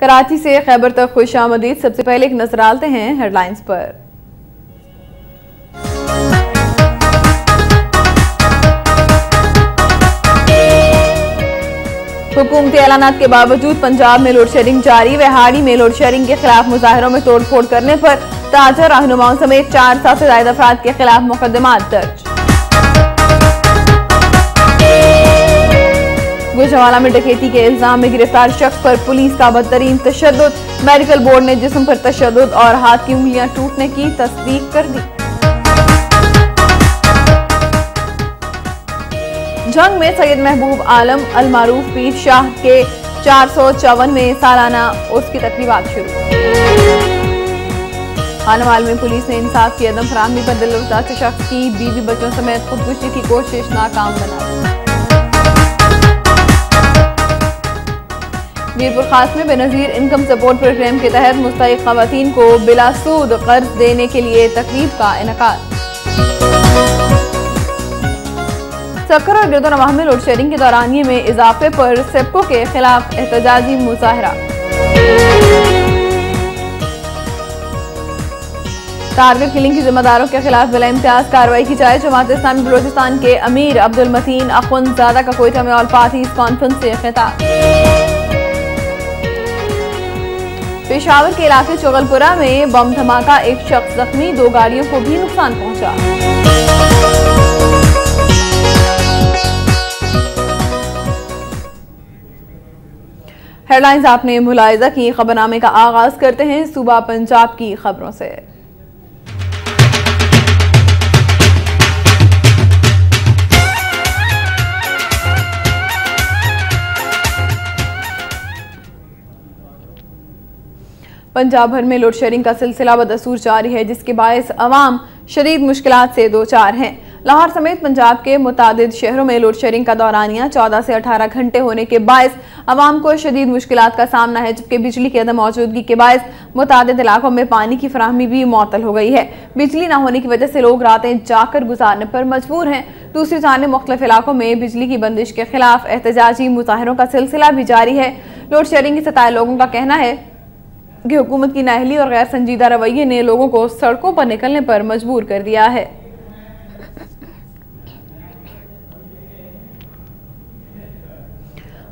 کراچی سے خیبر تک خوش آمدید۔ سب سے پہلے ایک نظر آلتے ہیں ہیڈ لائنز پر۔ حکومتی اعلانات کے باوجود پنجاب میں لوڈ شیڈنگ جاری، وہاڑی میں لوڈ شیڈنگ کے خلاف مظاہروں میں توڑ پھوڑ کرنے پر تاجر رہنماؤں سمیت چار سو سے زائد افراد کے خلاف مقدمات درج۔ گجروالا میں ڈکیتی کے الزام میں گرفتار شخص پر پولیس کا بدترین تشدد۔ میڈیکل بورڈ نے جسم پر تشدد اور ہاتھ کی انگلیاں ٹوٹنے کی تصدیق کر دی۔ جنگ میں سید محبوب عالم المعروف پیر شاہ کے چار سو چون میں سالانہ اس کی تقریبات شروع۔ خانوال میں پولیس نے انصاف کی عدم فراہمی پر دل شخص کی بیوی بچوں سمیت خودکشی کی کوشش ناکام بنا میرپور خاص میں بے نظیر انکم سپورٹ پروگرام کے تحت مستحق خواتین کو بلا سود قرض دینے کے لیے تقریب کا انعقاد۔ سکر اور گردو نواح میں لوڈ شیڈنگ کے دورانیے میں اضافے پر سیپکو کے خلاف احتجاجی مظاہرہ۔ کارگل کلنگ کی ذمہ داروں کے خلاف بلا امتیاز کاروائی کی جائے۔ جماعت اسلامی بلوچستان کے امیر عبد المتین اخوند زادہ کا کوئٹہ میں آل پارٹیز کانفرنس سے خطاب۔ پشاور کے علاقے چغلپورہ میں بم دھماکہ، ایک شخص زخمی، دو گاڑیوں کو بھی نقصان پہنچا۔ ہیڈ لائنز آپ نے ملاحظہ کی، خبرنامے کا آغاز کرتے ہیں صوبہ پنجاب کی خبروں سے۔ پنجاب بھر میں لوڈ شیڈنگ کا سلسلہ بدستور جاری ہے، جس کے باعث عوام شدید مشکلات سے دو چار ہیں۔ لاہور سمیت پنجاب کے متعدد شہروں میں لوڈ شیڈنگ کا دورانیہ چودہ سے اٹھارہ گھنٹے ہونے کے باعث عوام کو شدید مشکلات کا سامنا ہے، جبکہ بجلی کی عدم موجودگی کے باعث متعدد علاقوں میں پانی کی فراہمی بھی معطل ہو گئی ہے۔ بجلی نہ ہونے کی وجہ سے لوگ راتیں جا کر گزارنے پر مجبور ہیں۔ دوسری جانب، مختلف علاقوں میں بجلی کی بندش کے خلاف احتجاجی مظاہروں کا سلسلہ بھی جاری ہے۔ لوڈ شیڈنگ کی ستائے لوگوں کا کہنا ہے کہ حکومت کی ناہلی اور غیر سنجیدہ رویے نے لوگوں کو سڑکوں پر نکلنے پر مجبور کر دیا ہے۔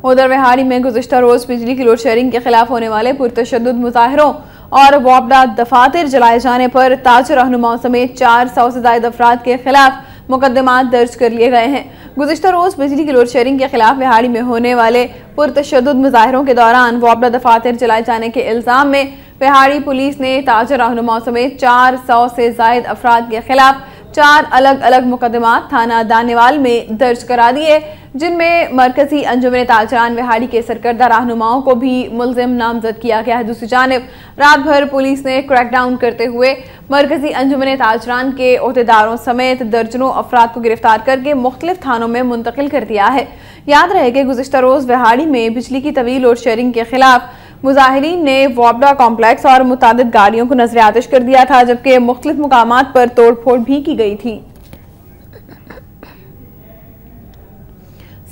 ادھر وہاڑی میں گزشتہ روز بجلی کی لوڈ شیئرنگ کے خلاف ہونے والے پرتشدد مظاہروں اور وابڈا دفاتر جلائے جانے پر تاج رہنماؤں سمیت چار سو سے زائد افراد کے خلاف مقدمات درج کر لیے گئے ہیں۔ گزشتہ روز بجلی کی لوڈ شیئرنگ کے خلاف بہاڑی میں ہونے والے پرتشدد مظاہروں کے دوران وابلہ دفاتر جلائے جانے کے الزام میں بہاڑی پولیس نے تاجر رہنماؤں سمیت چار سو سے زائد افراد کے خلاف چار الگ الگ مقدمات تھانہ دانیوال میں درج کرا دیے، جن میں مرکزی انجمن تاجران وہاڑی کے سرکردہ رہنماؤں کو بھی ملزم نامزد کیا گیا ہے۔ دوسری جانب، رات بھر پولیس نے کریک ڈاؤن کرتے ہوئے مرکزی انجمن تاجران کے عہدیداروں سمیت درجنوں افراد کو گرفتار کر کے مختلف تھانوں میں منتقل کر دیا ہے۔ یاد رہے کہ گزشتہ روز وہاڑی میں بجلی کی طویل لوڈ شیئرنگ کے خلاف مظاہرین نے وابڈا کمپلیکس اور متعدد گاڑیوں کو نظر آتش کر دیا تھا، جبکہ مختلف مقامات پر توڑ پھوڑ بھی کی گئی تھی۔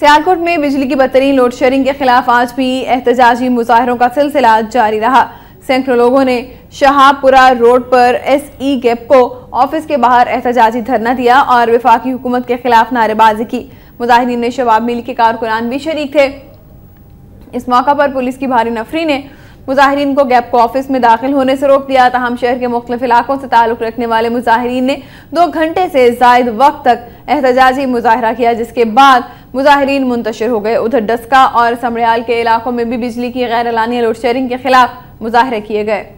سیالکوٹ میں بجلی کی بدترین لوڈ شیئرنگ کے خلاف آج بھی احتجاجی مظاہروں کا سلسلہ جاری رہا۔ سینکڑوں لوگوں نے شہاب پورا روڈ پر ایس ای گیپ کو آفس کے باہر احتجاجی دھرنا دیا اور وفاقی حکومت کے خلاف نعرے بازی کی۔ مظاہرین نے شباب ملی کے کارکنان بھی شریک تھے۔ اس موقع پر پولیس کی بھاری نفری نے مظاہرین کو گیپ کو آفس میں داخل ہونے سے روک دیا۔ تاہم شہر کے مختلف علاقوں سے تعلق رکھنے والے مظاہرین نے دو گھنٹے سے زائد وقت تک احتجاجی مظاہرہ کیا، جس کے بعد مظاہرین منتشر ہو گئے۔ ادھر ڈسکا اور سمریال کے علاقوں میں بھی بجلی کی غیر اعلانیہ لوڈ شیئرنگ کے خلاف مظاہرے کیے گئے۔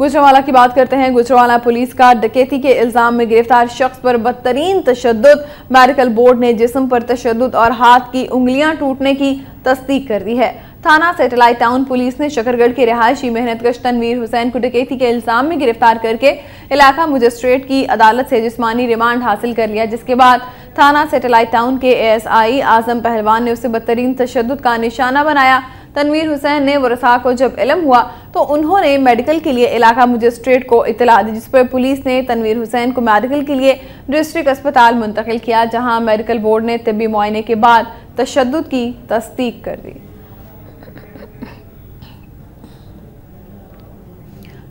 گجروالا کی بات کرتے ہیں۔ گجروالا پولیس کا ڈکیتی کے الزام میں گرفتار شخص پر بدترین تشدد۔ میڈیکل بورڈ نے جسم پر تشدد اور ہاتھ کی انگلیاں ٹوٹنے کی تصدیق کر دی ہے۔ تھانہ سیٹلائٹ ٹاؤن پولیس نے شکرگڑھ کے رہائشی محنت کش تنویر حسین کو ڈکیتی کے الزام میں گرفتار کر کے علاقہ مجسٹریٹ کی عدالت سے جسمانی ریمانڈ حاصل کر لیا، جس کے بعد تھانہ سیٹلائٹ ٹاؤن کے اے ایس آئی آزم پہلوان نے اسے بدترین تشدد کا نشانہ بنایا۔ تنویر حسین نے ورثہ کو جب علم ہوا تو انہوں نے میڈیکل کے لیے علاقہ مجسٹریٹ کو اطلاع دی، جس پر پولیس نے تنویر حسین کو میڈیکل کے لیے ڈسٹرکٹ اسپتال منتقل کیا، جہاں میڈیکل بورڈ نے طبی معائنے کے بعد تشدد کی تصدیق کر دی۔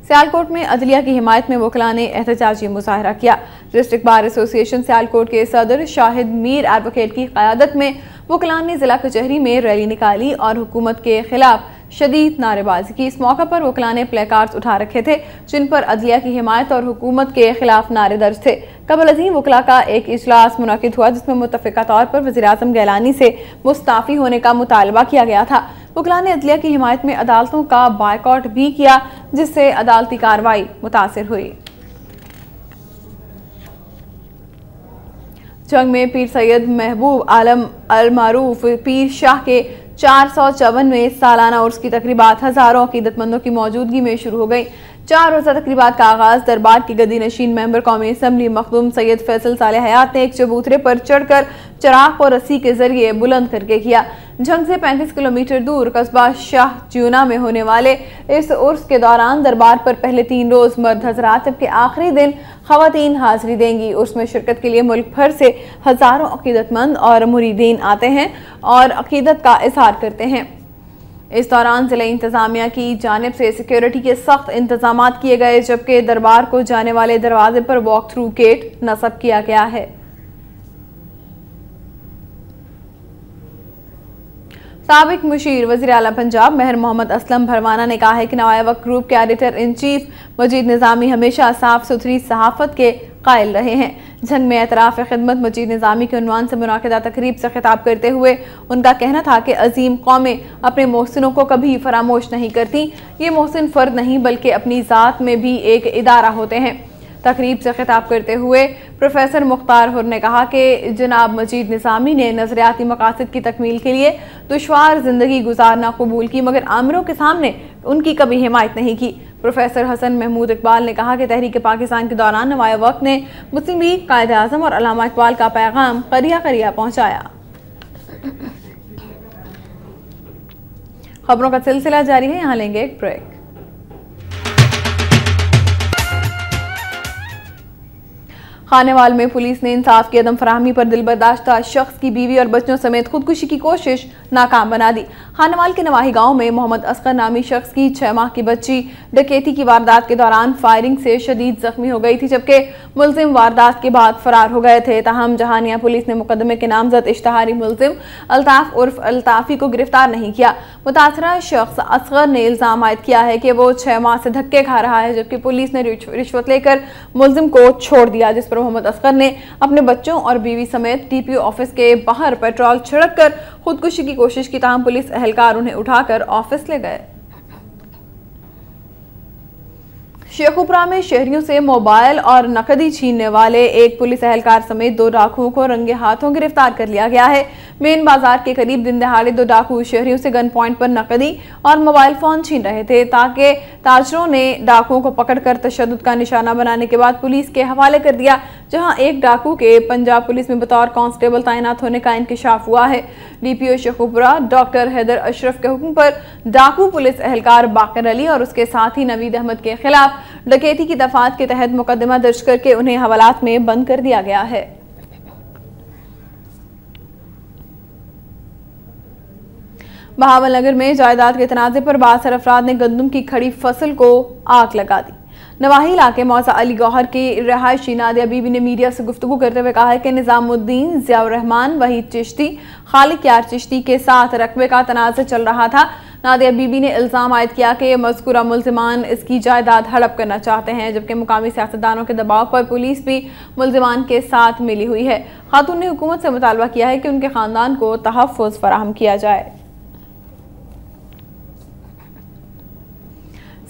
سیالکوٹ میں عدلیہ کی حمایت میں وکلا نے احتجاجی مظاہرہ کیا۔ ڈسٹرکٹ بار ایسوسیشن سیالکوٹ کے صدر شاہد میر ایڈوکیٹ کی قیادت میں وکلا نے ضلع کچہری میں ریلی نکالی اور حکومت کے خلاف شدید نعرے بازی کی۔ اس موقع پر وکلا نے پلے کارڈز اٹھا رکھے تھے جن پر عدلیہ کی حمایت اور حکومت کے خلاف نعرے درج تھے۔ قبل عظیم وکلا کا ایک اجلاس منعقد ہوا جس میں متفقہ طور پر وزیراعظم گیلانی سے مستعفی ہونے کا مطالبہ کیا گیا تھا۔ وکلا نے عدلیہ کی حمایت میں عدالتوں کا بائیکاٹ بھی کیا، جس سے عدالتی کاروائی متاثر ہوئی۔ جنگ میں پیر سید محبوب عالم المعروف، پیر شاہ کے چار سو چون میں سالانہ عرص کی تقریبات ہزاروں عقیدت مندوں کی موجودگی میں شروع ہو گئی چار روزہ تقریبات کا آغاز، دربار کی گدی نشین ممبر قومی اسمبلی مخدوم سید فیصل صالح حیات نے ایک چبوترے پر چڑھ کر چراغ اور رسی کے ذریعے بلند کر کے کیا۔ جنگ سے پینتیس کلومیٹر دور قصبہ شاہ چیونا میں ہونے والے اس عرص کے دوران دربار پر پہلے تین روز مرد حضرات جبکہ آخری دن خواتین حاضری دیں گی۔ عرص میں شرکت کے لیے ملک بھر سے ہزاروں عقیدت مند اور مریدین آتے ہیں اور عقیدت کا اظہار کرتے ہیں۔ اس دوران ضلع انتظامیہ کی جانب سے سیکیورٹی کے سخت انتظامات کیے گئے، جبکہ دربار کو جانے والے دروازے پر واک تھرو گیٹ نصب کیا گیا ہے۔ سابق مشیر وزیر اعلیٰ پنجاب مہر محمد اسلم بھروانہ نے کہا ہے کہ نوائے وقت گروپ کے ایڈیٹر ان چیف مجید نظامی ہمیشہ صاف ستھری صحافت کے قائل رہے ہیں۔ جنگ میں اعتراف خدمت مجید نظامی کے عنوان سے منعقدہ تقریب سے خطاب کرتے ہوئے ان کا کہنا تھا کہ عظیم قومیں اپنے محسنوں کو کبھی فراموش نہیں کرتی یہ محسن فرد نہیں بلکہ اپنی ذات میں بھی ایک ادارہ ہوتے ہیں۔ تقریب سے خطاب کرتے ہوئے پروفیسر مختار ہر نے کہا کہ جناب مجید نظامی نے نظریاتی مقاصد کی تکمیل کے لیے دشوار زندگی گزارنا قبول کی، مگر عامروں کے سامنے ان کی کبھی حمایت نہیں کی۔ پروفیسر حسن محمود اقبال نے کہا کہ تحریک پاکستان کے دوران نوائے وقت نے مسلم لیگ، قائد اعظم اور علامہ اقبال کا پیغام قریہ قریہ پہنچایا۔ خبروں کا سلسلہ جاری ہے، یہاں لیں گے ایک بریک۔ خانوال میں پولیس نے انصاف کی عدم فراہمی پر دل برداشتہ شخص کی بیوی اور بچوں سمیت خودکشی کی کوشش ناکام بنا دی۔ خانوال کے نواہی گاؤں میں محمد اسقر نامی شخص کی چھ ماہ کی بچی ڈکیتی کی واردات کے دوران فائرنگ سے شدید زخمی ہو گئی تھی، جبکہ ملزم واردات کے بعد فرار ہو گئے تھے۔ تاہم، جہانیہ پولیس نے مقدمے کے نامزد اشتہاری ملزم الطاف عرف الطافی کو گرفتار نہیں کیا۔ متاثرہ شخص اسغر نے الزام عائد کیا ہے کہ وہ چھ ماہ سے دھکے کھا رہا ہے، جبکہ پولیس نے رشوت لے کر ملزم کو چھوڑ دیا، جس پر محمد اسقر نے اپنے بچوں اور بیوی سمیت ٹی پی او آفس کے باہر پیٹرول چھڑک کر خودکشی کی کوشش کی۔ تاہم، پولیس اہلکار انہیں اٹھا کر آفس لے گئے۔ شیخوپرا میں شہریوں سے موبائل اور نقدی چھیننے والے ایک پولیس اہلکار سمیت دو ڈاکوؤں کو رنگے ہاتھوں گرفتار کر لیا گیا ہے۔ مین بازار کے قریب دن دہاڑے دو ڈاکو شہریوں سے گن پوائنٹ پر نقدی اور موبائل فون چھین رہے تھے تاکہ تاجروں نے ڈاکوؤں کو پکڑ کر تشدد کا نشانہ بنانے کے بعد پولیس کے حوالے کر دیا، جہاں ایک ڈاکو کے پنجاب پولیس میں بطور کانسٹیبل تعینات ہونے کا انکشاف ہوا ہے۔ D P O Sheikhupura, doctor Haider Ashraf کے حکم پر ڈاکو پولیس اہلکار باقر علی اور اس کے ساتھ ہی نوید احمد کے خلاف ڈکیتی کی دفعات کے تحت مقدمہ درج کر کے انہیں حوالات میں بند کر دیا گیا ہے۔ بہاول نگر میں جائیداد کے تنازع پر باثر افراد نے گندم کی کھڑی فصل کو آگ لگا دی۔ نواہی علاقے موزہ علی گوھر کی رہائشی نادیہ بی بی نے میڈیا سے گفتگو کرتے ہوئے کہا ہے کہ نظام الدین ضیاء الرحمن وحید چشتی، خالق یار چشتی کے ساتھ رقبے کا تنازع چل رہا تھا۔ نادیہ بی بی نے الزام عائد کیا کہ مذکورہ ملزمان اس کی جائیداد ہڑپ کرنا چاہتے ہیں، جبکہ مقامی سیاستدانوں کے دباؤ پر پولیس بھی ملزمان کے ساتھ ملی ہوئی ہے۔ خاتون نے حکومت سے مطالبہ کیا ہے کہ ان کے خاندان کو تحفظ فراہم کیا جائے۔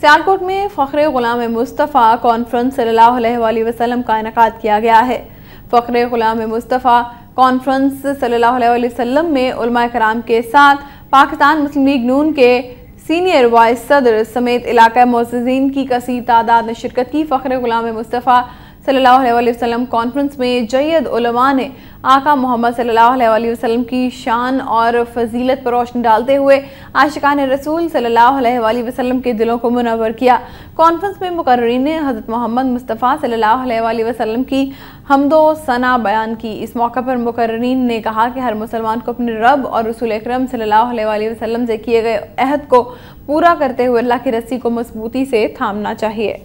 سیالکوٹ میں فخر غلام مصطفیٰ کانفرنس صلی اللہ علیہ وآلہ وسلم کا انعقاد کیا گیا ہے۔ فخر غلام مصطفیٰ کانفرنس صلی اللہ علیہ وآلہ وسلم میں علماء کرام کے ساتھ پاکستان مسلم لیگ نون کے سینئر وائس صدر سمیت علاقہ معززین کی کثیر تعداد نے شرکت کی، فخر غلام مصطفیٰ صلی اللہ علیہ وسلم کانفرنس میں جید علماء نے آقا محمد صلی اللہ علیہ وسلم کی شان اور فضیلت پر روشنی ڈالتے ہوئے عاشقان رسول صلی اللہ علیہ وسلم کے دلوں کو منور کیا۔ کانفرنس میں مقررین نے حضرت محمد مصطفیٰ صلی اللہ علیہ وسلم کی حمد و ثنا بیان کی۔ اس موقع پر مقررین نے کہا کہ ہر مسلمان کو اپنے رب اور رسول اکرم صلی اللہ علیہ وسلم سے کیے گئے عہد کو پورا کرتے ہوئے اللہ کی رسی کو مضبوطی سے تھامنا چاہیے۔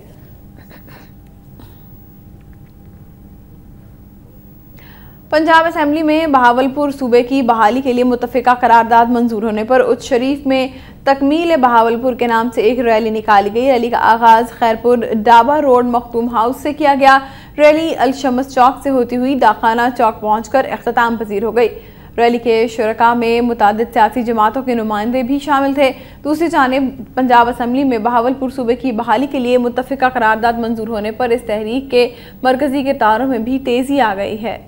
پنجاب اسمبلی میں بہاولپور صوبے کی بحالی کے لیے متفقہ قرارداد منظور ہونے پر اچھ شریف میں تکمیل بہاولپور کے نام سے ایک ریلی نکالی گئی۔ ریلی کا آغاز خیرپور ڈابا روڈ مختوم ہاؤس سے کیا گیا۔ ریلی الشمس چوک سے ہوتی ہوئی ڈاکانہ چوک پہنچ کر اختتام پذیر ہو گئی۔ ریلی کے شرکا میں متعدد سیاسی جماعتوں کے نمائندے بھی شامل تھے۔ دوسری جانب، پنجاب اسمبلی میں بہاولپور صوبے کی بحالی کے لیے متفقہ قرارداد منظور ہونے پر اس تحریک کے مرکزی کے تاروں میں بھی تیزی آ گئی ہے۔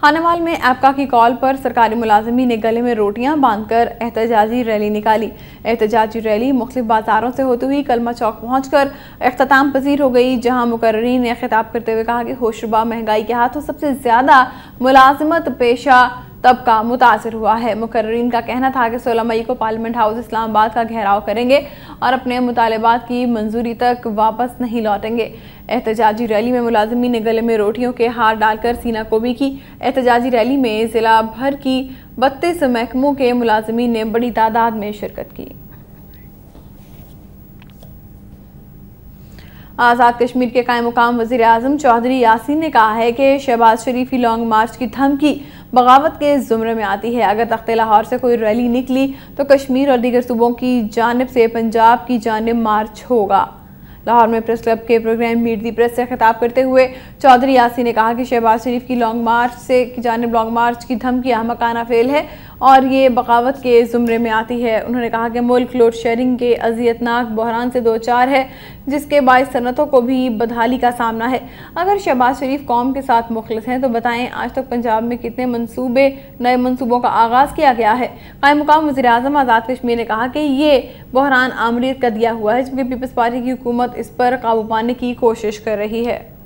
خانوال میں ایپکا کی کال پر سرکاری ملازمی نے گلے میں روٹیاں باندھ کر احتجاجی ریلی نکالی۔ احتجاجی ریلی مختلف بازاروں سے ہوتی ہوئی کلمہ چوک پہنچ کر اختتام پذیر ہو گئی، جہاں مقررین نے خطاب کرتے ہوئے کہا کہ ہوشربہ مہنگائی کے ہاتھوں سب سے زیادہ ملازمت پیشہ طبقہ متاثر ہوا ہے۔ مقررین کا کہنا تھا کہ سولہ مئی کو پارلیمنٹ ہاؤس اسلام آباد کا گھیراؤ کریں گے اور اپنے مطالبات کی منظوری تک واپس نہیں لوٹیں گے۔ احتجاجی ریلی میں ملازمین نے گلے میں روٹیوں کے ہار ڈال کر سینہ کو بھی کی۔ احتجاجی ریلی میں ضلع بھر کی بتیس محکموں کے ملازمین نے بڑی تعداد میں شرکت کی۔ آزاد کشمیر کے قائم مقام وزیر اعظم چودھری یاسین نے کہا ہے کہ شہباز شریفی لانگ مارچ کی دھمکی بغاوت کے زمرے میں آتی ہے۔ اگر تخت لاہور سے کوئی ریلی نکلی تو کشمیر اور دیگر صوبوں کی جانب سے پنجاب کی جانب مارچ ہوگا۔ لاہور میں پریس کلب کے پروگرام میٹ دی پریس سے خطاب کرتے ہوئے چودھری یاسی نے کہا کہ شہباز شریف کی لانگ مارچ سے جانب لانگ مارچ کی دھمکی احمقانہ فیل ہے۔ اور یہ بغاوت کے زمرے میں آتی ہے۔ انہوں نے کہا کہ ملک لوڈ شیئرنگ کے اذیتناک بحران سے دو چار ہے، جس کے باعث صنعتوں کو بھی بدحالی کا سامنا ہے۔ اگر شہباز شریف قوم کے ساتھ مخلص ہیں تو بتائیں آج تک پنجاب میں کتنے منصوبے، نئے منصوبوں کا آغاز کیا گیا ہے۔ قائم مقام وزیر اعظم آزاد کشمیر نے کہا کہ یہ بحران آمریت کا دیا ہوا ہے، جبکہ پیپلز پارٹی کی حکومت اس پر قابو پانے کی کوشش کر رہی ہے۔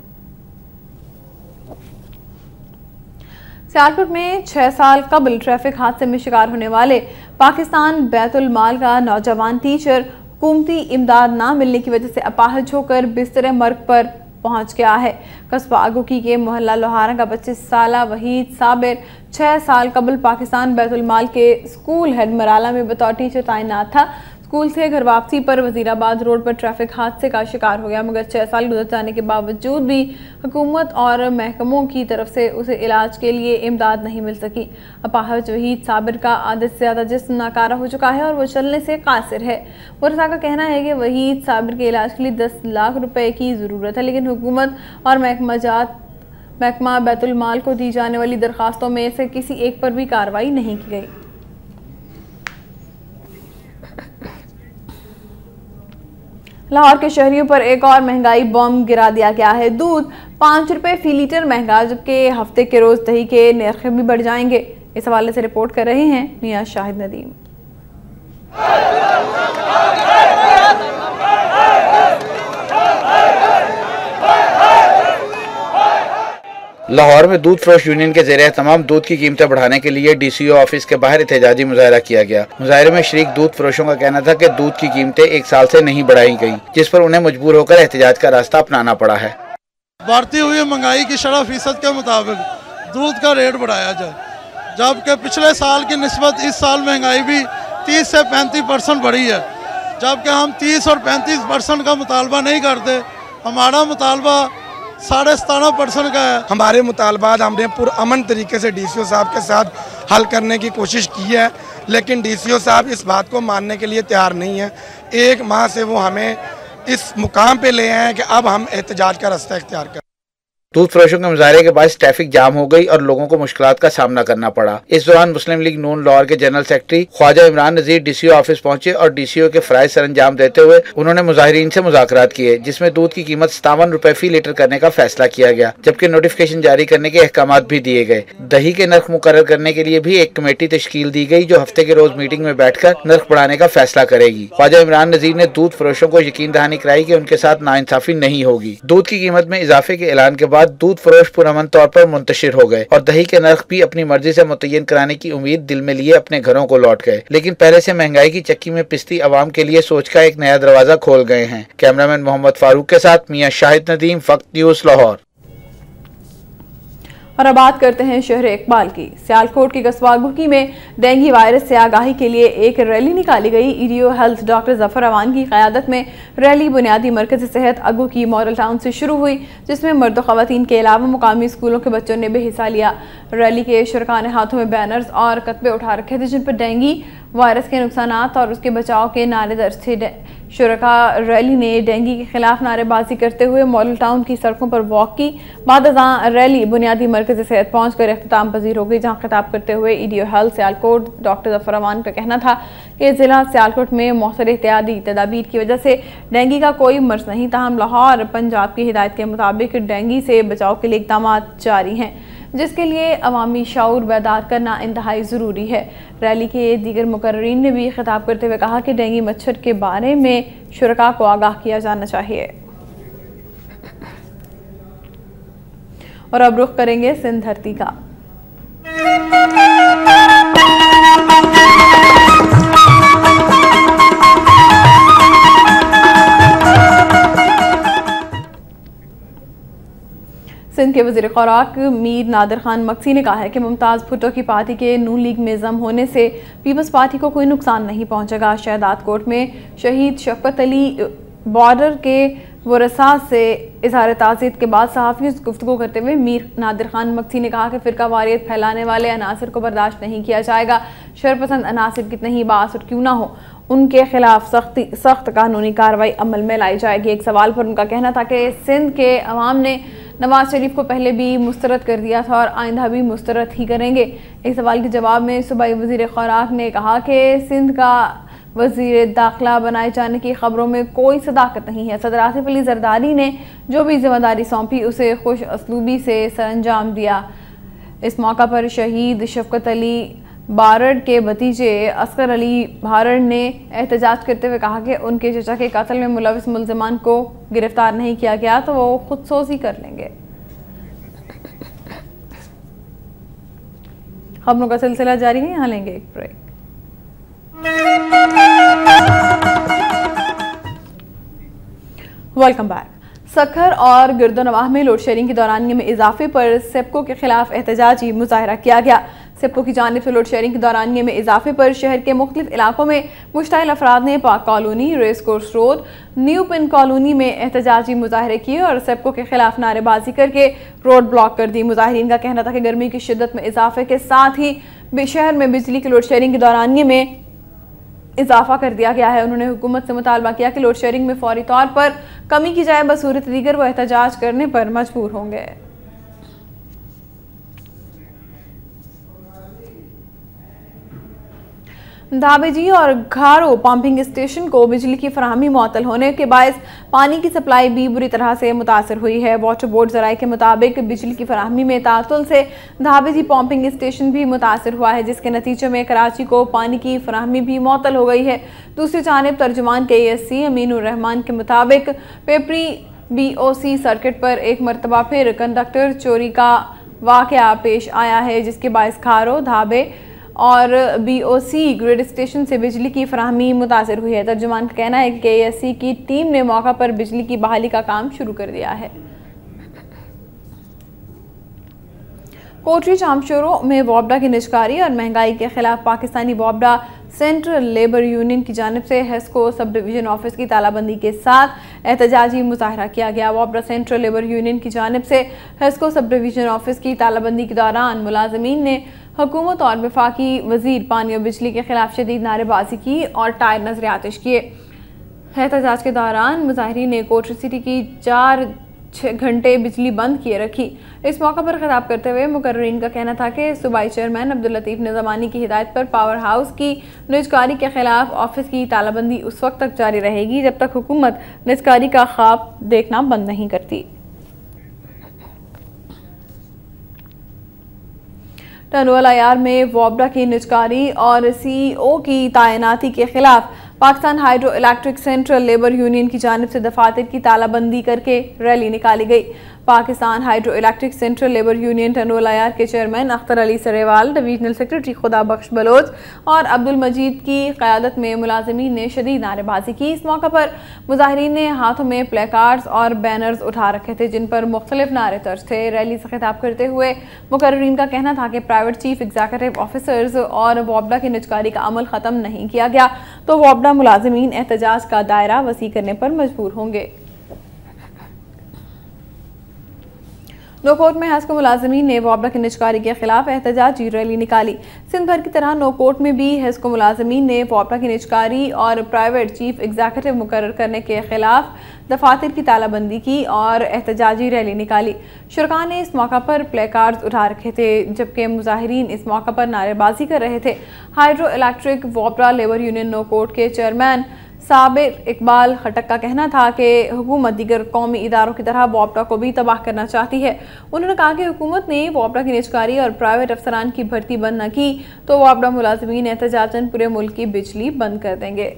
سیالکوٹ میں چھ سال قبل ٹریفک حادثے میں شکار ہونے والے پاکستان بیت المال کا نوجوان ٹیچر حکومتی امداد نہ ملنے کی وجہ سے اپاہج ہو کر بستر مرگ پر پہنچ گیا ہے۔ قصبہ اگوکی کے محلہ لوہارہ کا پچیس سالہ وحید صابر چھ سال قبل پاکستان بیت المال کے سکول ہیڈ مرالہ میں بطور ٹیچر تعینات تھا۔ اسکول سے گھر واپسی پر وزیر آباد روڈ پر ٹریفک حادثے کا شکار ہو گیا، مگر چھ سال گزر جانے کے باوجود بھی حکومت اور محکموں کی طرف سے اسے علاج کے لیے امداد نہیں مل سکی۔ اپاہج وحید صابر کا عادت سے زیادہ جسم ناکارہ ہو چکا ہے اور وہ چلنے سے قاصر ہے۔ ورثہ کا کہنا ہے کہ وحید صابر کے علاج کے لیے دس لاکھ روپے کی ضرورت ہے، لیکن حکومت اور محکمہ جات، محکمہ بیت المال کو دی جانے والی درخواستوں میں سے کسی ایک پر بھی کاروائی نہیں کی گئی۔ لاہور کے شہریوں پر ایک اور مہنگائی بم گرا دیا گیا ہے۔ دودھ پانچ روپے فی لیٹر مہنگا، جبکہ ہفتے کے روز دہی کے نرخے بھی بڑھ جائیں گے۔ اس حوالے سے رپورٹ کر رہے ہیں میاں شاہد ندیم۔ لاہور میں دودھ فروش یونین کے زیر اہتمام دودھ کی قیمتیں بڑھانے کے لیے ڈی سی او آفس کے باہر احتجاجی مظاہرہ کیا گیا۔ مظاہرے میں شریک دودھ فروشوں کا کہنا تھا کہ دودھ کی قیمتیں ایک سال سے نہیں بڑھائی گئی جس پر انہیں مجبور ہو کر احتجاج کا راستہ اپنانا پڑا ہے۔ بڑھتی ہوئی مہنگائی کی شرح فیصد کے مطابق دودھ کا ریٹ بڑھایا جائے، جبکہ پچھلے سال کی نسبت اس سال مہنگائی بھی تیس سے پینتیس پرسنٹ بڑھی ہے۔ جبکہ ہم تیس اور پینتیس پرسنٹ کا مطالبہ نہیں کرتے، ہمارا مطالبہ ساڑھے ستانہ پرسنٹ کا ہے۔ ہمارے مطالبات ہم نے پر امن طریقے سے ڈی سی او صاحب کے ساتھ حل کرنے کی کوشش کی ہے، لیکن ڈی سی او صاحب اس بات کو ماننے کے لیے تیار نہیں ہے ایک ماہ سے وہ ہمیں اس مقام پہ لے آئے ہیں کہ اب ہم احتجاج کا رستہ اختیار کریں۔ دودھ فروشوں کے مظاہرے کے بعد ٹریفک جام ہو گئی اور لوگوں کو مشکلات کا سامنا کرنا پڑا۔ اس دوران مسلم لیگ نون لاہور کے general secretary Khawaja Imran Nazir D C O office پہنچے اور ڈی سی او کے فرائض سر انجام دیتے ہوئے انہوں نے مظاہرین سے مذاکرات کیے، جس میں دودھ کی قیمت ستاون روپے فی لیٹر کرنے کا فیصلہ کیا گیا، جبکہ نوٹیفکیشن جاری کرنے کے احکامات بھی دیے گئے۔ دہی کے نرخ مقرر کرنے کے لیے بھی ایک کمیٹی تشکیل دی گئی، جو ہفتے کے روز میٹنگ میں بیٹھ کر نرخ بڑھانے کا فیصلہ کرے گی۔ خواجہ عمران نظیر نے دودھ فروشوں کو یقین دہانی کرائی کہ ان کے ساتھ ناانصافی نہیں ہوگی۔ دودھ کی قیمت میں اضافے کے اعلان کے بعد دودھ فروش پرامن طور پر منتشر ہو گئے اور دہی کے نرخ بھی اپنی مرضی سے متعین کرانے کی امید دل میں لیے اپنے گھروں کو لوٹ گئے۔ لیکن پہلے سے مہنگائی کی چکی میں پستی عوام کے لیے سوچ کا ایک نیا دروازہ کھول گئے ہیں۔ کیمرامین محمد فاروق کے ساتھ میاں شاہد ندیم فخت نیوز لاہور۔ اور اب بات کرتے ہیں شہر اقبال کی۔ سیالکوٹ کی قصبہ گھکی میں ڈینگی وائرس سے آگاہی کے لیے ایک ریلی نکالی گئی۔ EDO health doctor Zafar Awan کی قیادت میں ریلی بنیادی مرکز صحت اگو کی مورل ٹاؤن سے شروع ہوئی، جس میں مرد و خواتین کے علاوہ مقامی اسکولوں کے بچوں نے بھی حصہ لیا۔ ریلی کے شرکان ہاتھوں میں بینرز اور کتبے اٹھا رکھے تھے، جن پر ڈینگی وائرس کے نقصانات اور اس کے بچاؤ کے نعرے درج تھے۔ شرکا ریلی نے ڈینگی کے خلاف نعرے بازی کرتے ہوئے ماڈل ٹاؤن کی سڑکوں پر واک کی۔ بعد ازاں ریلی بنیادی مرکز صحت پہنچ کر اختتام پذیر ہو گئی، جہاں خطاب کرتے ہوئے EDO health Sialkot doctor Zafar Aman کا کہنا تھا کہ ضلع سیالکوٹ میں مؤثر احتیاطی تدابیر کی وجہ سے ڈینگی کا کوئی مرض نہیں۔ تاہم، لاہور پنجاب کی ہدایت کے مطابق ڈینگی سے بچاؤ کے لیے اقدامات جاری ہیں۔ جس کے لیے عوامی شعور بیدار کرنا انتہائی ضروری ہے۔ ریلی کے دیگر مقررین نے بھی خطاب کرتے ہوئے کہا کہ ڈینگی مچھر کے بارے میں شرکا کو آگاہ کیا جانا چاہیے۔ اور اب رخ کریں گے سندھ دھرتی کا۔ سندھ کے وزیر خوراک میر نادر خان مکسی نے کہا ہے کہ ممتاز بھٹو کی پارٹی کے نون لیگ میں ضم ہونے سے پیپلز پارٹی کو کوئی نقصان نہیں پہنچے گا۔ شہداد کوٹ میں شہید شفقت علی بارڈر کے ورثہ سے اظہار تعزیت کے بعد صحافیوں سے گفتگو کرتے ہوئے میر نادر خان مکسی نے کہا کہ فرقہ واریت پھیلانے والے عناصر کو برداشت نہیں کیا جائے گا۔ شرپسند عناصر کتنے ہی باثر کیوں نہ ہو، ان کے خلاف سختی، سخت قانونی کاروائی عمل میں لائی جائے گی۔ ایک سوال پر ان کا کہنا تھا کہ سندھ کے عوام نے نواز شریف کو پہلے بھی مسترد کر دیا تھا اور آئندہ بھی مسترد ہی کریں گے۔ ایک سوال کے جواب میں صوبائی وزیر خوراک نے کہا کہ سندھ کا وزیر داخلہ بنائے جانے کی خبروں میں کوئی صداقت نہیں ہے۔ صدر آصف علی زرداری نے جو بھی ذمہ داری سونپی، اسے خوش اسلوبی سے سر انجام دیا۔ اس موقع پر شہید شفقت علی بارڈ کے بھتیجے اسکر علی بھارڑ نے احتجاج کرتے ہوئے کہا کہ ان کے چچا کے قتل میں ملوث ملزمان کو گرفتار نہیں کیا گیا تو وہ خود سوزی کر لیں گے۔ خبروں کا سلسلہ جاری ہے، یہاں لیں گے ایک بریک ویلکم بیک سکھر اور گرد و نواح میں لوڈ شیئرنگ کی دورانیے میں اضافے پر سیپکو کے خلاف احتجاجی مظاہرہ کیا گیا۔ سپکو کی جانب سے لوڈ شیئرنگ کے دورانیے میں اضافے پر شہر کے مختلف علاقوں میں مشتعل افراد نے Pak colony, race course road new پن کالونی میں احتجاجی مظاہرے کیے اور سپکو کے خلاف نعرے بازی کر کے روڈ بلاک کر دی۔ مظاہرین کا کہنا تھا کہ گرمی کی شدت میں اضافے کے ساتھ ہی شہر میں بجلی کی لوڈ شیئرنگ کے دورانیے میں اضافہ کر دیا گیا ہے۔ انہوں نے حکومت سے مطالبہ کیا کہ لوڈ شیئرنگ میں فوری طور پر کمی کی جائے، بصورت دیگر وہ احتجاج کرنے پر مجبور ہوں گے۔ دھابے جی اور گھارو پمپنگ اسٹیشن کو بجلی کی فراہمی معطل ہونے کے باعث پانی کی سپلائی بھی بری طرح سے متاثر ہوئی ہے۔ واٹر بورڈ ذرائع کے مطابق بجلی کی فراہمی میں تعطل سے دھابے جی پمپنگ اسٹیشن بھی متاثر ہوا ہے، جس کے نتیجے میں کراچی کو پانی کی فراہمی بھی معطل ہو گئی ہے۔ دوسری جانب ترجمان کے ایس سی امین الرحمان کے مطابق Pipri B O C circuit پر ایک مرتبہ پھر کنڈکٹر چوری کا واقعہ پیش آیا ہے، جس کے باعث کھارو دھابے اور B O C grid station سے بجلی کی فراہمی متاثر ہوئی ہے۔ ترجمان کا کہنا ہے کہ اے ایس سی کی ٹیم نے موقع پر بجلی کی بحالی کا کام شروع کر دیا ہے۔ کوٹری چامشوروں میں وابڈا کی نجکاری اور مہنگائی کے خلاف پاکستانی وابڈا سینٹرل لیبر یونین کی جانب سے ہیسکو سب ڈویژن آفس کی تالہ بندی کے ساتھ احتجاجی مظاہرہ کیا گیا۔ وابڈا سینٹرل لیبر یونین کی جانب سے ہیسکو سب ڈویژن آفس کی تالہ بندی کے دوران ملازمین نے حکومت اور وفاقی وزیر پانی اور بجلی کے خلاف شدید نعرے بازی کی اور ٹائر نظر آتش کیے۔ احتجاج کے دوران مظاہرین نے کوٹری سٹی کی چار چھ گھنٹے بجلی بند کیے رکھی۔ اس موقع پر خطاب کرتے ہوئے مقررین کا کہنا تھا کہ صوبائی چیئرمین عبداللطیف نظامانی کی ہدایت پر پاور ہاؤس کی نجکاری کے خلاف آفس کی تالہ بندی اس وقت تک جاری رہے گی جب تک حکومت نجکاری کا خواب دیکھنا بند نہیں کرتی۔ ٹرنول آئی آر میں وابڈا کی نجکاری اور سی او کی تعیناتی کے خلاف Pakistan hydro electric central labour union کی جانب سے دفاتر کی تالہ بندی کر کے ریلی نکالی گئی۔ Pakistan hydro electric central labour union ٹنول آیار کے chairman Akhtar Ali Sariwal, divisional secretary Khuda Bakhsh Baloch اور عبد المجید کی قیادت میں ملازمین نے شدید نعرے بازی کی۔ اس موقع پر مظاہرین نے ہاتھوں میں پلے کارڈز اور بینرز اٹھا رکھے تھے، جن پر مختلف نعرے درج تھے۔ ریلی سے خطاب کرتے ہوئے مقررین کا کہنا تھا کہ پرائیویٹ چیف ایگزیکٹو آفیسرز اور وابڈا کی نجکاری کا عمل ختم نہیں کیا گیا، تو وابڈا ملازمین احتجاج کا دائرہ وسیع کرنے پر مجبور ہوں گے۔ نوکوٹ میں ہیسکو ملازمین نے وابڈا کی نجکاری کے خلاف احتجاجی ریلی نکالی۔ سندھ بھر کی طرح نوکوٹ میں بھی ہیسکو ملازمین نے وابڈا کی نجکاری اور پرائیویٹ چیف ایگزیکٹو مقرر کرنے کے خلاف دفاتر کی تالہ بندی کی اور احتجاجی ریلی نکالی۔ شرکان نے اس موقع پر پلے کارڈز اٹھا رکھے تھے، جبکہ مظاہرین اس موقع پر نعرے بازی کر رہے تھے۔ ہائیڈرو الیکٹرک وابڈا لیبر یونین نوکوٹ کے چیئرمین صابر اقبال خٹک کا کہنا تھا کہ حکومت دیگر قومی اداروں کی طرح وابٹا کو بھی تباہ کرنا چاہتی ہے۔ انہوں نے کہا کہ حکومت نے وابٹا کی نجکاری اور پرائیویٹ افسران کی بھرتی بند نہ کی تو وابٹا ملازمین احتجاجن پورے ملک کی بجلی بند کر دیں گے۔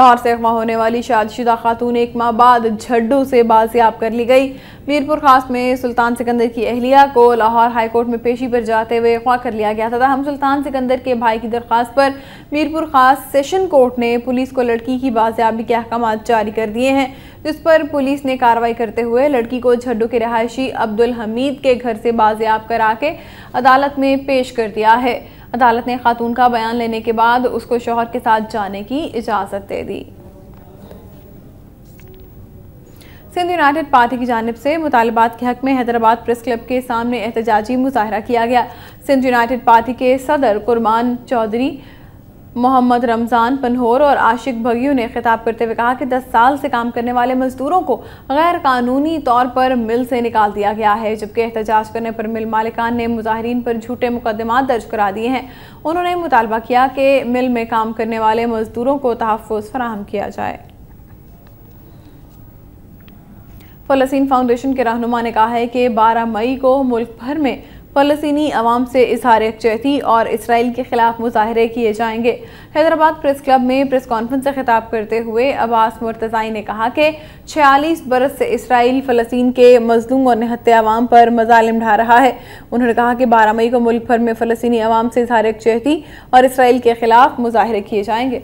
لاہور سے اغوا ہونے والی شادی شدہ خاتون ایک ماہ بعد جھڈو سے بازیاب کر لی گئی۔ میرپور خاص میں سلطان سکندر کی اہلیہ کو لاہور ہائی کورٹ میں پیشی پر جاتے ہوئے اغوا کر لیا گیا تھا۔ ہم سلطان سکندر کے بھائی کی درخواست پر میرپور خاص سیشن کورٹ نے پولیس کو لڑکی کی بازیابی کے احکامات جاری کر دیے ہیں، جس پر پولیس نے کاروائی کرتے ہوئے لڑکی کو جھڈو کے رہائشی عبدالحمید کے گھر سے بازیاب کرا کے عدالت میں پیش کر دیا ہے۔ عدالت نے خاتون کا بیان لینے کے بعد اس کو شوہر کے ساتھ جانے کی اجازت دے دی۔ سندھ یونائٹڈ پارٹی کی جانب سے مطالبات کے حق میں حیدرآباد پریس کلب کے سامنے احتجاجی مظاہرہ کیا گیا۔ سندھ یونائٹڈ پارٹی کے صدر قربان چودھری محمد رمضان پنہور اور عاشق بھگیوں نے خطاب کرتے ہوئے کہا کہ دس سال سے کام کرنے والے مزدوروں کو غیر قانونی طور پر مل سے نکال دیا گیا ہے، جبکہ احتجاج کرنے پر مل مالکان نے مظاہرین پر جھوٹے مقدمات درج کرا دیے ہیں۔ انہوں نے مطالبہ کیا کہ مل میں کام کرنے والے مزدوروں کو تحفظ فراہم کیا جائے۔ فلسطین فاؤنڈیشن کے رہنما نے کہا ہے کہ بارہ مئی کو ملک بھر میں فلسطینی عوام سے اظہار یکجہتی اور اسرائیل کے خلاف مظاہرے کیے جائیں گے۔ حیدرآباد پریس کلب میں پریس کانفرنس سے خطاب کرتے ہوئے عباس مرتضائی نے کہا کہ چھیالیس برس سے اسرائیل فلسطین کے مظلوم اور نہت عوام پر مظالم ڈھا رہا ہے۔ انہوں نے کہا کہ بارہ مئی کو ملک بھر میں فلسطینی عوام سے اظہار یکجہتی اور اسرائیل کے خلاف مظاہرے کیے جائیں گے۔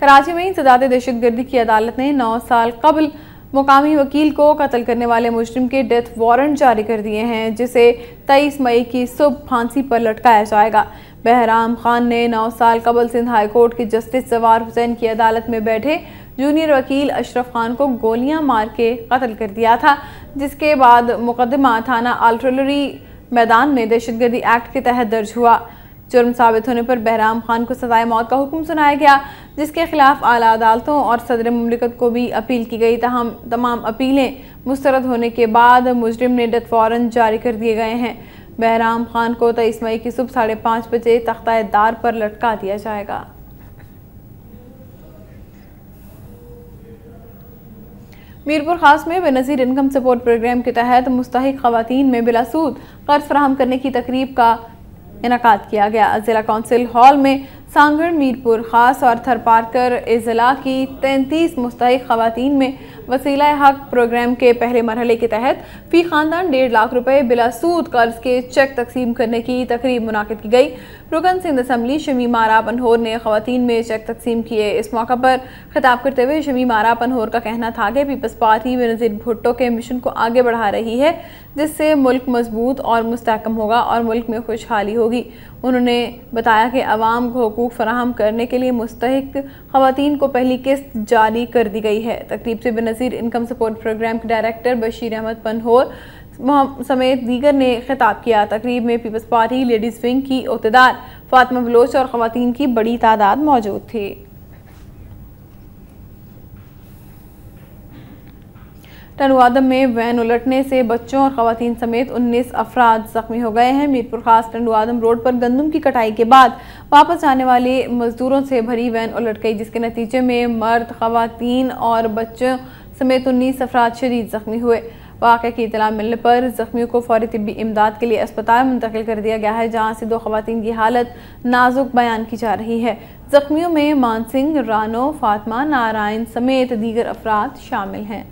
کراچی میں انتداد دہشت گردی کی عدالت نے نو سال قبل مقامی وکیل کو قتل کرنے والے مجرم کے ڈیتھ وارنٹ جاری کر دیے ہیں، جسے تیئیس مئی کی صبح پھانسی پر لٹکایا جائے گا۔ بہرام خان نے نو سال قبل سندھ ہائی کورٹ کی جسٹس زوار حسین کی عدالت میں بیٹھے جونیئر وکیل اشرف خان کو گولیاں مار کے قتل کر دیا تھا، جس کے بعد مقدمہ تھانہ آلٹرلری میدان میں دہشت گردی ایکٹ کے تحت درج ہوا۔ جرم ثابت ہونے پر بہرام خان کو سزائے موت کا حکم سنایا گیا، جس کے خلاف اعلیٰ عدالتوں اور صدر مملکت کو بھی اپیل کی گئی۔ تاہم، تمام اپیلیں مسترد ہونے کے بعد مجرم نے ڈیتھ وارنٹ جاری کر دیے گئے ہیں۔ بہرام خان کو تیئیس مئی کی صبح ساڑھے پانچ بجے تختہ دار پر لٹکا دیا جائے گا۔ میرپور خاص میں بے نظیر انکم سپورٹ پروگرام کے تحت مستحق خواتین میں بلا سود، قرض فراہم کرنے کی تقریب کا انعقاد کیا گیا۔ ضلع کونسل ہال میں سانگڑ میرپور، خاص اور تھر پارکر اضلاع کی تینتیس مستحق خواتین میں وسیلہ حق پروگرام کے پہلے مرحلے کے تحت فی خاندان ڈیڑھ لاکھ روپے بلا سود قرض کے چیک تقسیم کرنے کی تقریب منعقد کی گئی۔ رکن سندھ اسمبلی شمی مارا پنہور نے خواتین میں چیک تقسیم کیے۔ اس موقع پر خطاب کرتے ہوئے شمی مارا پنہور کا کہنا تھا کہ پیپس پارٹی بنظیر بھٹو کے مشن کو آگے بڑھا رہی ہے، جس سے ملک مضبوط اور مستحکم ہوگا اور ملک میں خوشحالی ہوگی۔ انہوں نے بتایا کہ عوام کو حقوق فراہم کرنے کے لیے مستحق خواتین کو پہلی قسط جاری کر دی گئی ہے۔ تقریب سے بنظیر انکم سپورٹ پروگرام کے ڈائریکٹر بشیر احمد پنہور سمیت دیگر نے خطاب کیا۔ تقریب میں پیپلز پارٹی لیڈیز ونگ کی عہدیدار فاطمہ بلوچ اور خواتین کی بڑی تعداد موجود تھی۔ ٹنوادم میں وین الٹنے سے بچوں اور خواتین سمیت انیس افراد زخمی ہو گئے ہیں۔ میرپور خاص ٹنوادم روڈ پر گندم کی کٹائی کے بعد واپس آنے والے مزدوروں سے بھری وین الٹ گئی، جس کے نتیجے میں مرد، خواتین اور بچوں سمیت انیس افراد شدید زخمی ہوئے۔ واقعہ کی اطلاع ملنے پر زخمیوں کو فوری طبی امداد کے لیے اسپتال منتقل کر دیا گیا ہے، جہاں سے دو خواتین کی حالت نازک بیان کی جا رہی ہے۔ زخمیوں میں مان سنگھ، رانو، فاطمہ، نارائن سمیت دیگر افراد شامل ہیں۔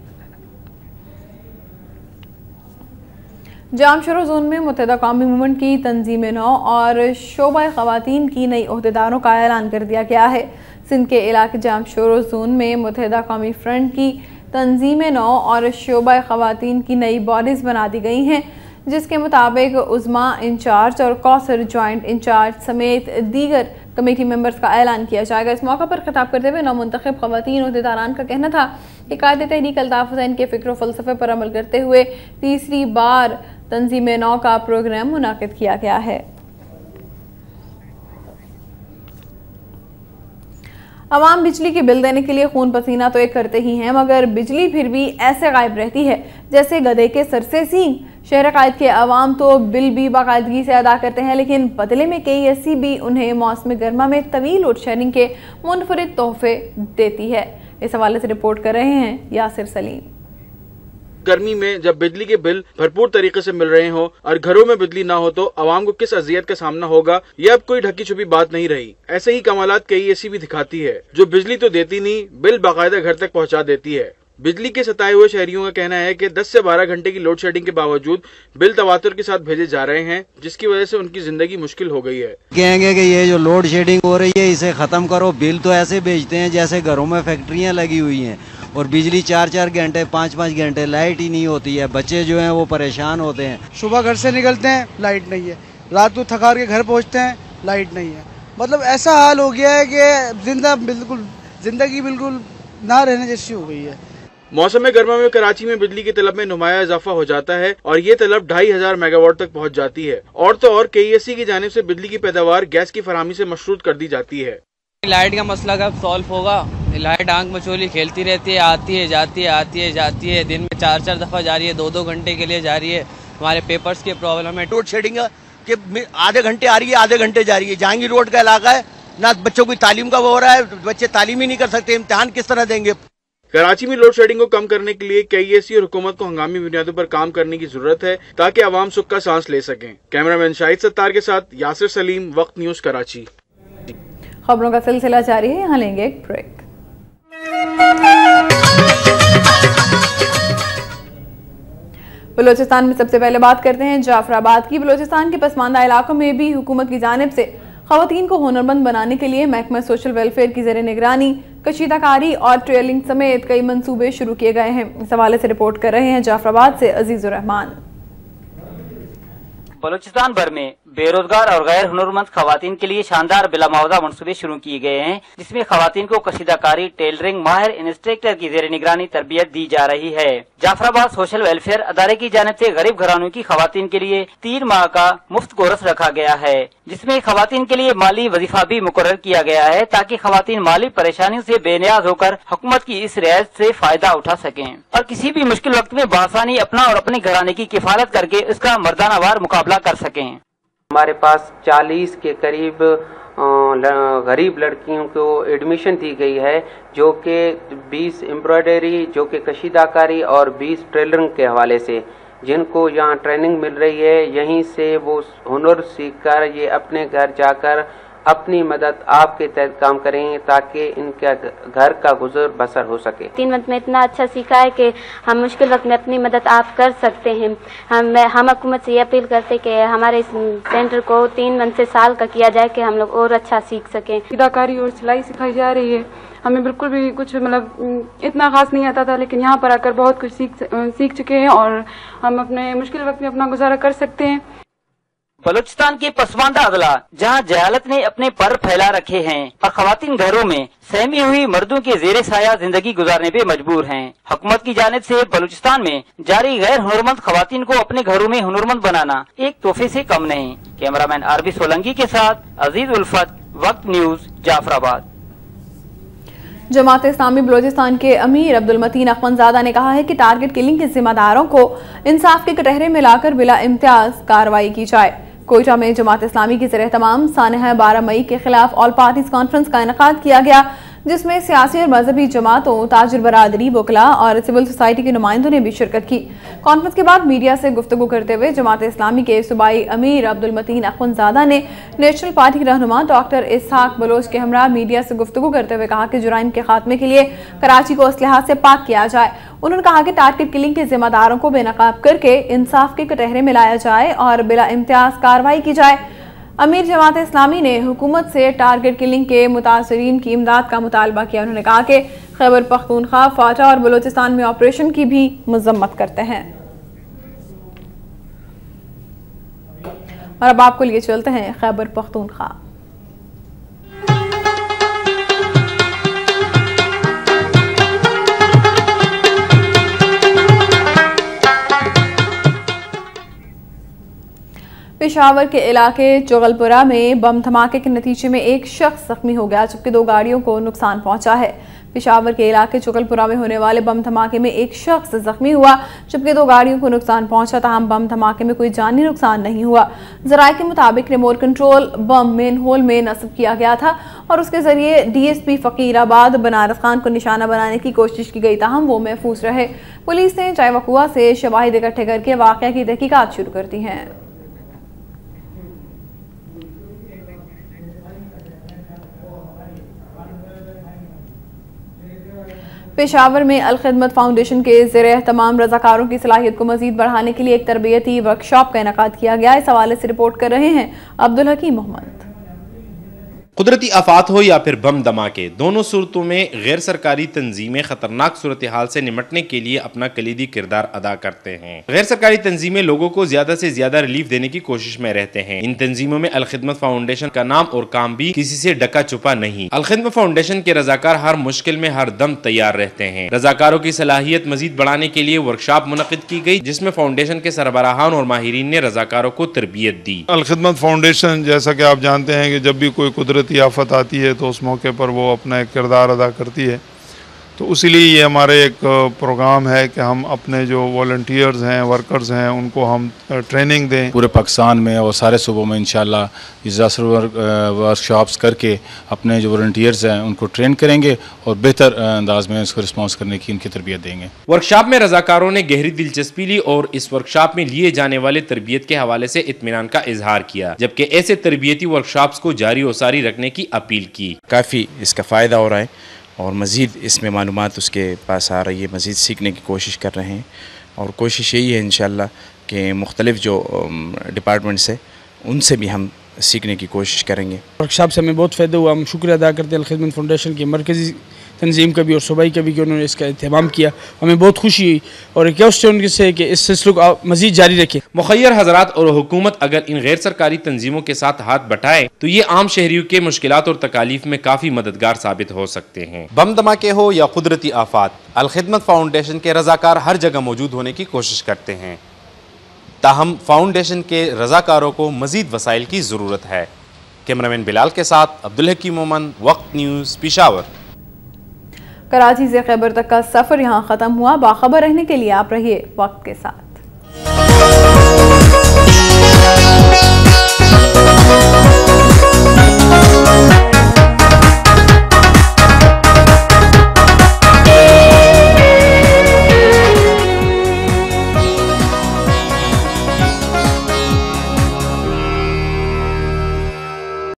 جام شروع زون میں متحدہ قومی مومنٹ کی تنظیم نو اور شعبہ خواتین کی نئی عہدیداروں کا اعلان کر دیا گیا ہے۔ سندھ کے علاقے جام شروع زون میں متحدہ قومی فرنٹ کی تنظیم نو اور شعبہ خواتین کی نئی باڈیز بنا دی گئی ہیں، جس کے مطابق عظما انچارج اور کوثر جوائنٹ انچارج سمیت دیگر کمیٹی ممبرز کا اعلان کیا جائے گا۔ اس موقع پر خطاب کرتے ہوئے نو منتخب خواتین عہدیداران کا کہنا تھا کہ قائد تحریک الطاف حسین کے فکر و فلسفے پر عمل کرتے ہوئے تیسری بار تنظیم نو کا پروگرام منعقد کیا گیا ہے۔ عوام بجلی کے بل دینے کے لیے خون پسینہ تو ایک کرتے ہی ہیں، مگر بجلی پھر بھی ایسے غائب رہتی ہے جیسے گدے کے سر سے سینگ۔ شہر قائد کے عوام تو بل بھی باقاعدگی سے ادا کرتے ہیں، لیکن بدلے میں کئی ایسی بھی انہیں موسم گرما میں طویل لوڈ شیڈنگ کے منفرد تحفے دیتی ہے۔ اس حوالے سے رپورٹ کر رہے ہیں یاسر سلیم۔ گرمی میں جب بجلی کے بل بھرپور طریقے سے مل رہے ہوں اور گھروں میں بجلی نہ ہو تو عوام کو کس اذیت کا سامنا ہوگا؟ یہ اب کوئی ڈھکی چھپی بات نہیں رہی۔ ایسے ہی کمالات کئی ایسی بھی دکھاتی ہے جو بجلی تو دیتی نہیں، بل باقاعدہ گھر تک پہنچا دیتی ہے۔ بجلی کے ستائے ہوئے شہریوں کا کہنا ہے کہ دس سے بارہ گھنٹے کی لوڈ شیڈنگ کے باوجود بل تواتر کے ساتھ بھیجے جا رہے ہیں، جس کی وجہ سے ان کی زندگی مشکل ہو گئی ہے۔ کہیں گے کہ یہ جو لوڈ شیڈنگ ہو رہی ہے، اسے ختم کرو۔ بل تو ایسے بھیجتے ہیں جیسے گھروں میں فیکٹریاں لگی ہوئی ہیں۔ اور بجلی چار چار گھنٹے پانچ پانچ گھنٹے لائٹ ہی نہیں ہوتی ہے۔ بچے جو ہیں وہ پریشان ہوتے ہیں۔ صبح گھر سے نکلتے ہیں لائٹ نہیں ہے۔ رات کو تھکار کے گھر پہنچتے ہیں لائٹ نہیں ہے۔ مطلب ایسا حال ہو گیا ہے کہ زندہ بالکل زندگی بالکل نہ رہنے جیسی ہو گئی ہے۔ موسم گرما میں کراچی میں بجلی کی طلب میں نمایاں اضافہ ہو جاتا ہے اور یہ طلب ڈھائی ہزار میگا واٹ تک پہنچ جاتی ہے۔ اور تو اور کے ایس سی کی جانب سے بجلی کی پیداوار گیس کی فراہمی سے مشروط کر دی جاتی ہے۔ لائٹ کا مسئلہ کب سالو ہوگا؟ لائٹ آنکھ مچولی کھیلتی رہتی ہے آتی ہے جاتی ہے آتی ہے جاتی ہے۔ دن میں چار چار دفعہ جا رہی ہے دو دو گھنٹے کے لیے جا رہی ہے۔ ہمارے پیپرز کی پرابلم ہے۔ روڈ شیڈنگ کہ آدھے گھنٹے آ رہی ہے آدھے گھنٹے جا رہی ہے۔ جہانگیر روڈ کا علاقہ ہے نہ بچوں کی تعلیم کا وہ ہو رہا ہے بچے تعلیم ہی نہیں کر سکتے امتحان کس طرح دیں گے؟ کراچی میں لوڈ شیڈنگ کو کم کرنے کے لیے کئی ایسی اور حکومت کو ہنگامی بنیادوں پر کام کرنے کی ضرورت ہے تاکہ عوام سکھ کا سانس لے سکیں۔ کیمرہ مین شاہد ستار کے ساتھ یاسر سلیم وقت نیوز کراچی۔ خبروں کا سلسلہ جاری ہے یہاں لیں گے ایک بریک۔ بلوچستان میں سب سے پہلے بات کرتے ہیں جعفر آباد کی۔ بلوچستان کے پسماندہ علاقوں میں بھی حکومت کی جانب سے خواتین کو ہنرمند بنانے کے لیے محکمہ سوشل ویلفیئر کی زیر نگرانی، کشیدہ کاری اور ٹریلنگ سمیت کئی منصوبے شروع کیے گئے ہیں۔ اس حوالے سے رپورٹ کر رہے ہیں جعفر آباد سے عزیز الرحمان بلوچستان بھر میں بے روزگار اور غیر ہنرمند خواتین کے لیے شاندار بلا معاوضہ منصوبے شروع کیے گئے ہیں، جس میں خواتین کو کشیدہ کاری، ٹیلرنگ، ماہر، انسٹرکٹر کی زیر نگرانی تربیت دی جا رہی ہے۔ جعفر آباد سوشل ویلفیئر ادارے کی جانب سے غریب گھرانوں کی خواتین کے لیے تین ماہ کا مفت کورس رکھا گیا ہے، جس میں خواتین کے لیے مالی وظیفہ بھی مقرر کیا گیا ہے تاکہ خواتین مالی پریشانیوں سے بے نیاز ہو کر حکومت کی اس رعایت سے فائدہ اٹھا سکیں۔ اور کسی بھی مشکل وقت میں بآسانی اپنا اور اپنے گھرانے کی کفالت کر کے اس کا مردانہ وار مقابلہ کر سکیں۔ ہمارے پاس چالیس کے قریب غریب لڑکیوں کو ایڈمیشن دی گئی ہے، جو کہ بیس امبرائڈری جو کہ کشیدہ کاری اور بیس ٹریلرنگ کے حوالے سے۔ جن کو یہاں ٹریننگ مل رہی ہے، یہیں سے وہ ہنر سیکھ کر، یہ اپنے گھر جا کر اپنی مدد آپ کے تحت کام کریں تاکہ ان کے گھر کا گزر بسر ہو سکے۔ تین منتھ میں اتنا اچھا سیکھا ہے کہ ہم مشکل وقت میں اپنی مدد آپ کر سکتے ہیں۔ ہم ہم حکومت سے یہ اپیل کرتے کہ ہمارے اس سینٹر کو تین منتھ سے سال کا کیا جائے کہ ہم لوگ اور اچھا سیکھ سکیں۔ اداکاری اور سلائی سکھائی جا رہی ہے۔ ہمیں بالکل بھی کچھ مطلب اتنا خاص نہیں آتا تھا لیکن یہاں پر آ کر بہت کچھ سیکھ سیکھ چکے ہیں اور ہم اپنے مشکل وقت میں اپنا گزارا کر سکتے ہیں۔ بلوچستان کے پسماندہ اضلاع، جہاں جہالت نے اپنے پر پھیلا رکھے ہیں۔ اور خواتین گھروں میں سہمی ہوئی مردوں کے زیر سایہ زندگی گزارنے پہ مجبور ہیں۔ حکومت کی جانب سے بلوچستان میں جاری غیر ہنرمند خواتین کو اپنے گھروں میں ہنرمند بنانا ایک توفے سے کم نہیں۔ کیمرامین آر بی سولنگی کے ساتھ عزیز الفت، وقت نیوز جعفر آباد جماعت اسلامی بلوچستان کے امیر عبد المتین زادہ نے کہا ہے کہ ٹارگٹ کلنگ کے ذمہ داروں کو انصاف کے کٹہرے میں لا کر بلا امتیاز کاروائی کی جائے۔ کوئٹہ میں جماعت اسلامی کی زیر تمام سانحہ بارہ مئی کے خلاف آل پارٹیز کانفرنس کا انعقاد کیا گیا۔ جس میں سیاسی اور مذہبی جماعتوں، تاجر برادری وکلا اور سول سوسائٹی کے نمائندوں نے بھی شرکت کی۔ کانفرنس کے بعد میڈیا سے گفتگو کرتے ہوئے جماعت اسلامی کے صوبائی امیر عبد المتین اخنزادہ نے نیشنل پارٹی کے رہنما ڈاکٹر اسحاق بلوچ کے ہمراہ میڈیا سے گفتگو کرتے ہوئے کہا کہ جرائم کے خاتمے کے لیے کراچی کو اسلحہ سے پاک کیا جائے۔ انہوں نے کہا کہ ٹارگٹ کلنگ کے ذمہ داروں کو بے نقاب کر کے انصاف کے کٹہرے میں لایا جائے اور بلا امتیاز کارروائی کی جائے۔ امیر جماعت اسلامی نے حکومت سے ٹارگٹ کلنگ کے متاثرین کی امداد کا مطالبہ کیا۔ انہوں نے کہا کہ خیبر پختونخوا فاٹا اور بلوچستان میں آپریشن کی بھی مذمت کرتے ہیں۔ اور اب آپ کو لیے چلتے ہیں خیبر پختونخوا۔ پشاور کے علاقے چغلپورا میں بم دھماکے کے نتیجے میں ایک شخص زخمی ہو گیا جبکہ دو گاڑیوں کو نقصان پہنچا ہے۔ پشاور کے علاقے چغلپورا میں ہونے والے بم دھماکے میں ایک شخص زخمی ہوا جبکہ دو گاڑیوں کو نقصان پہنچا، تاہم بم دھماکے میں کوئی جانی نقصان نہیں ہوا۔ ذرائع کے مطابق remote control bomb manhole میں نصب کیا گیا تھا اور اس کے ذریعے ڈی ایس پی فقیر آباد بنارس خان کو نشانہ بنانے کی کوشش کی گئی، تاہم وہ محفوظ رہے۔ پولیس نے چائے وقوع سے شواہد اکٹھے کر کے واقعہ کی تحقیقات شروع کر دی ہیں۔ پشاور میں الخدمت فاؤنڈیشن کے زیر اہتمام رضاکاروں کی صلاحیت کو مزید بڑھانے کے لیے ایک تربیتی ورکشاپ کا انعقاد کیا گیا۔ اس حوالے سے رپورٹ کر رہے ہیں عبدالحکیم محمد۔ قدرتی آفات ہو یا پھر بم دھماکے، دونوں صورتوں میں غیر سرکاری تنظیمیں خطرناک صورتحال سے نمٹنے کے لیے اپنا کلیدی کردار ادا کرتے ہیں۔ غیر سرکاری تنظیمیں لوگوں کو زیادہ سے زیادہ ریلیف دینے کی کوشش میں رہتے ہیں۔ ان تنظیموں میں الخدمت فاؤنڈیشن کا نام اور کام بھی کسی سے ڈکا چھپا نہیں۔ الخدمت فاؤنڈیشن کے رضاکار ہر مشکل میں ہر دم تیار رہتے ہیں۔ رضاکاروں کی صلاحیت مزید بڑھانے کے لیے ورکشاپ منعقد کی گئی، جس میں فاؤنڈیشن کے سربراہان اور ماہرین نے رضاکاروں کو تربیت دی۔ الخدمت فاؤنڈیشن، جیسا کہ آپ جانتے ہیں کہ جب بھی کوئی قدرت قدرتی آفت آتی ہے تو اس موقع پر وہ اپنا ایک کردار ادا کرتی ہے۔ تو اسی لیے یہ ہمارے ایک پروگرام ہے کہ ہم اپنے جو والنٹیئرز ہیں ورکرز ہیں ان کو ہم ٹریننگ دیں۔ پورے پاکستان میں اور سارے صوبوں میں انشاءاللہ اجلاس ورک کر کے اپنے جو والنٹیئرز ہیں ان کو ٹرین کریں گے اور بہتر انداز میں اس کو رسپانس کرنے کی ان کی تربیت دیں گے۔ ورکشاپ میں رضاکاروں نے گہری دلچسپی لی اور اس ورک شاپ میں لیے جانے والے تربیت کے حوالے سے اطمینان کا اظہار کیا جبکہ ایسے تربیتی ورک شاپس کو جاری و ساری رکھنے کی اپیل کی۔ کافی اس کا فائدہ ہو رہا ہے۔ اور مزید اس میں معلومات اس کے پاس آ رہی ہے، مزید سیکھنے کی کوشش کر رہے ہیں۔ اور کوشش یہی ہے انشاءاللہ کہ مختلف جو ڈپارٹمنٹس ہیں، ان سے بھی ہم سیکھنے کی کوشش کریں گے۔ ورکشاپ سے ہمیں بہت فائدہ ہوا، ہم شکریہ ادا کرتے ہیں الخدمت فاؤنڈیشن کی مرکزی تنظیم کا بھی اور صوبائی کا بھی کہ انہوں نے اس کا اہتمام کیا۔ ہمیں بہت خوشی ہوئی اور ریکویسٹ ہے ان سے کہ اس سلسلے کو مزید جاری رکھیں۔ مخیر حضرات اور حکومت اگر ان غیر سرکاری تنظیموں کے ساتھ ہاتھ بٹائے تو یہ عام شہریوں کے مشکلات اور تکالیف میں کافی مددگار ثابت ہو سکتے ہیں۔ بم دھماکے ہو یا قدرتی آفات الخدمت فاؤنڈیشن کے رضاکار ہر جگہ موجود ہونے کی کوشش کرتے ہیں۔ تاہم فاؤنڈیشن کے رضاکاروں کو مزید وسائل کی ضرورت ہے۔ کیمرامین بلال کے ساتھ عبدالحکیم مومن وقت نیوز پشاور۔ کراچی سے خیبر تک کا سفر یہاں ختم ہوا، باخبر رہنے کے لیے آپ رہیے وقت کے ساتھ۔